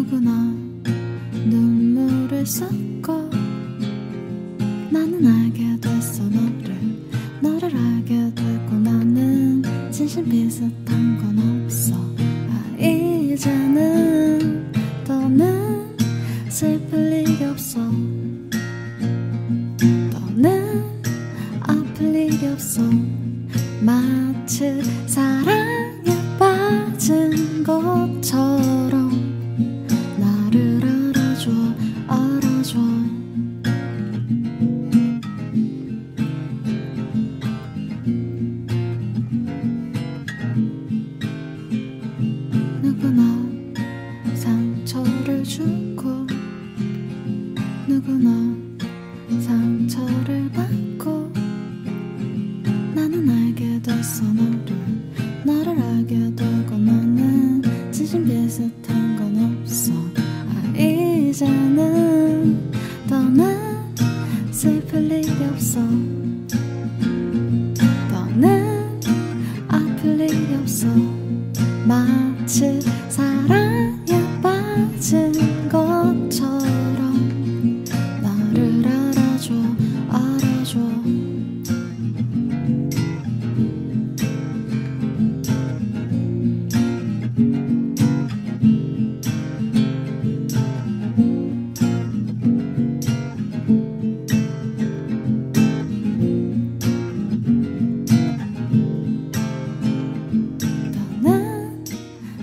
누구나 눈물을 쏟고 나는 알게 됐어 너를. 너를 알게 되고 나는 진심 비슷한 건 없어. 아 이제는 더는 슬플 일이 없어. 더는 아플 일이 없어. 마치 사랑에 빠진 것처럼 주고 누구나 상처를 받고 나는 알게 됐어 너를 너를 알게 되고 나는 진심 비슷한 건 없어. 아 이제는 더는 슬플 일이 없어. 더는 아플 일이 없어. 마치 사랑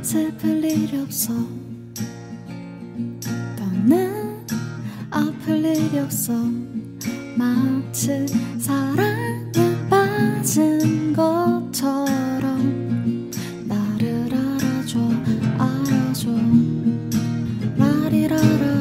슬플 일 없어. 너는 아플 일 없어. 마치 사랑에 빠진 것처럼 나를 알아줘 알아줘. 말이라라